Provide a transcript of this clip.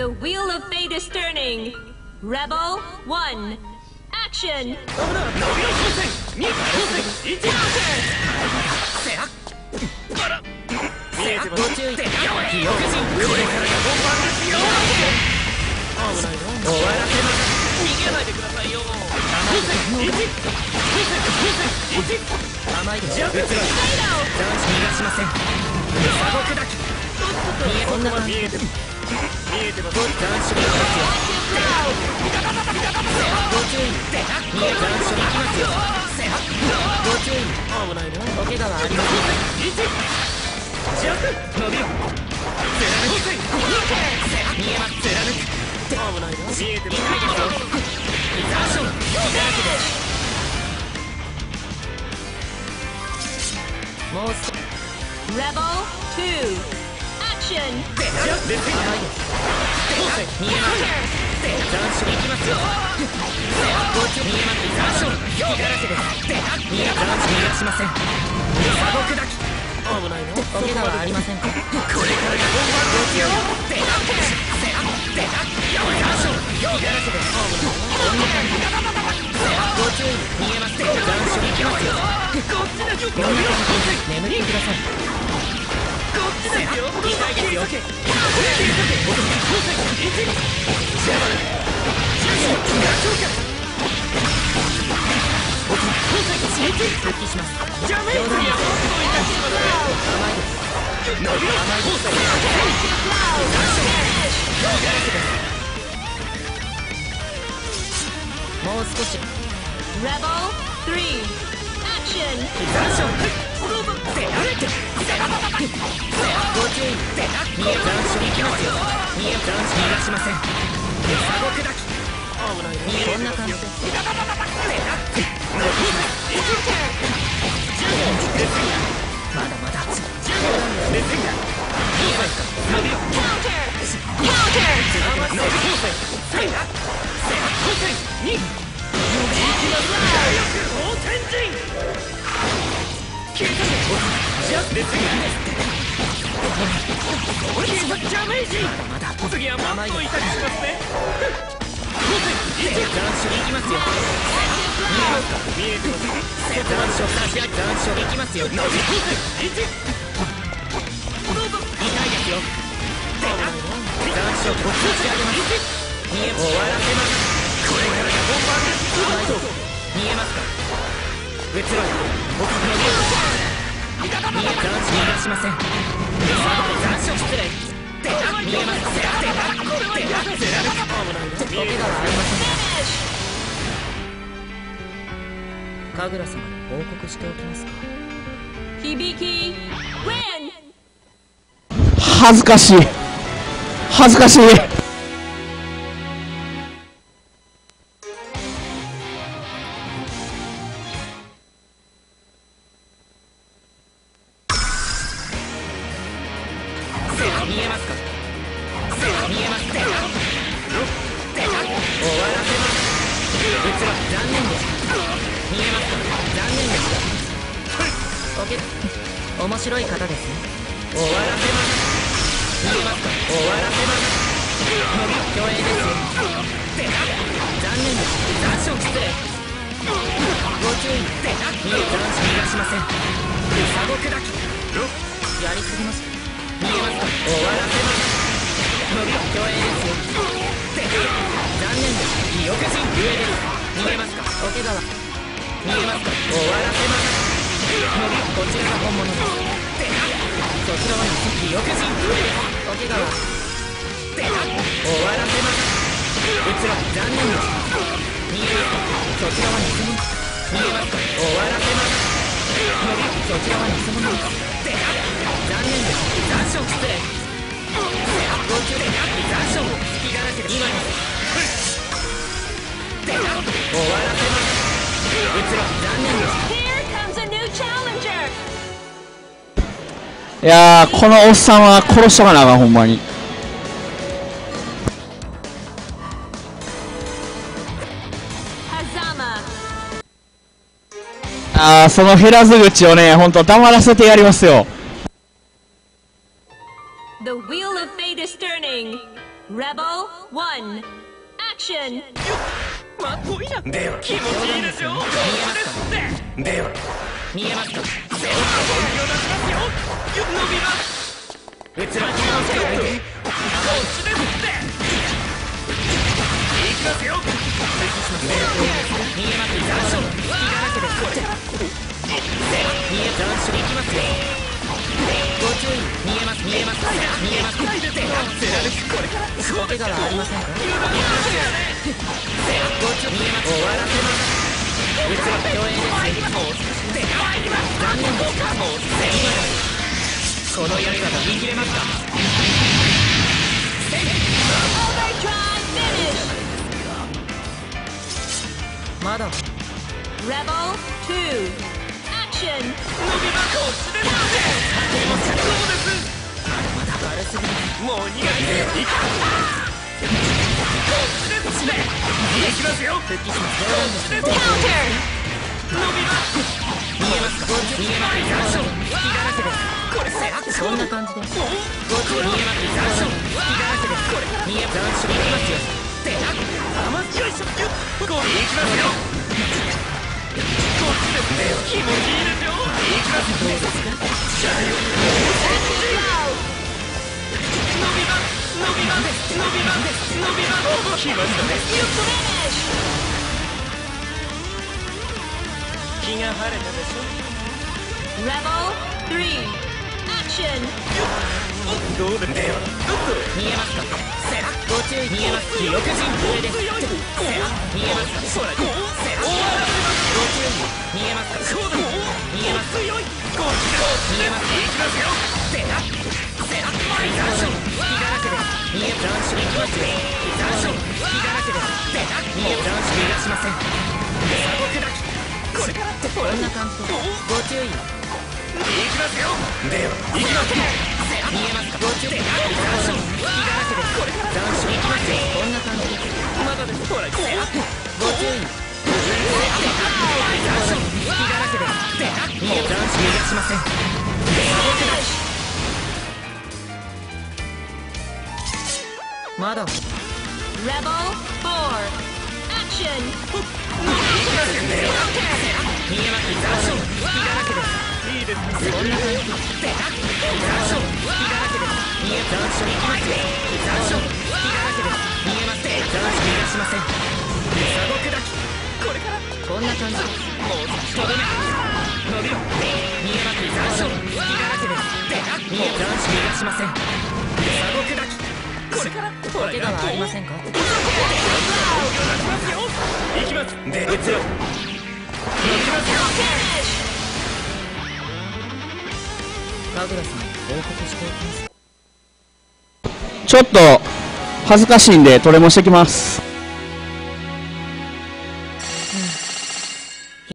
The wheel of fate is turning. Rebel 1. Action! 見えてますご注意記憶人これからが本番ですよ危ないよ終わらせます逃げないでくださいよ甘いです甘いですジャンプ男子逃がしません見えてます見えてます男子に行きますよご注意見え男子に行きますよご注意危ないなお怪我はありません弱伸びろ貫く見えます貫く危ないよ見えてます痛いですよザーションだらけでもう少し Rebel 2. Action! 甘いです見えます斬首いきますよご注見えますザーション気だらけです見え斬首逃がしませんサゴ砕き危ないのお怪我はありませんかこれからが本番ですよ。出なせな出なよいしょよいやらせでこんな感じご注意見えます残暑いきますよこっちですよ眠ってくださいもう少し Rebel 3. Action! 残暑せられてせらご注意見え残暑い。きますよ見え斬首逃がしませんサゴ砕き見えこんな感じでせジャスですがダメージまだ次はもっと痛くしますね後転一残暑いきますよ見えてます残暑差し上げ残暑いきますよ伸び後転1よ残暑こっちを仕上げます見え終わらせますこれか？らが本番です見えますか？移ろい僕の見え残暑逃がしません残暑失礼見えますお怪我はありません神楽様に報告しておきますか響き恥ずかしい。恥ずかしい。面白い方です。ね終わらせます。見えます。か終わらせます。競泳です。よ残念です。残暑失礼ご注意見え残暑逃がしませんサゴ砕きやりす。ぎました見えます。か終わらせます。競泳です。よ逃げますか？お怪我は見えますか？終わらせます。こちらが本物です。そちらは意欲人上ですお怪我は終わらせます。うつら残念。です逃げます。そちらは偽物。逃げます。終わらせますそちらは偽物です残念です残暑。失礼ご注意残暑。も隙がなければ今でいやこのおっさんは殺しとかなあかんほんまにああその減らず口をね本当黙らせてやりますよ The wheel of fate is turning. Rebel 1. Action! まっぽいなでは気持ちいいでしょこう。ですってでは見えますか背負った本気を出します伸びますう。つらきますよこっちですっていきますよ見えます残暑隙だらけですこれ見え残暑いきますよ注意見えます見えます見えますこれからお怪我はありませんかご注意見えます終わらせますうつら共演ですもう少しで残念ですもうこの刃が見切れますかまだ Rebel 2. Action! 伸びまこっちでもう苦いでいきこっちですっていきますよ復帰します冗談です Counter! 伸びます見えますか見えます残暑隙だらけですこれそんな感じですおご注意見えます残暑隙だらけです見え残暑いきますよてなあまよいしょぎゅっこういきますよこっちですね気持ちいいですよいきますどうですか伸来ましたね気が晴れたでしょ Rebel 3. Action! どうですでは見えますかセラご注意見えます記憶人上です強いセラ見えますかほらこうセラご注意見えますかそうだ見えます強いこっちだ見えますいきますよセラセラ残暑隙だらけです見え残暑いきますよ残暑隙だらけですセラ見え残暑逃がしません僕だこれからってこんな感じご注意いきますよではいきます見えますかご注意残暑隙だらけですこれから残暑いきますよこんな感じまだですほらご注意残暑隙だらけです見え残暑逃がしません Finish! まだ Rebel 4. Action! 見えます残暑隙だらけですいいですらけです見え残暑いきますだらけです見えます残暑逃がしません僕だけこれからこんな感じですもうとどめ伸びろ見えます残暑隙だらけです逃がしませこれからお怪我はありませんか？行きますで撃つよ。行きますよ。カグラさん報告しておきますちょっと恥ずかしいんでトレモしてきます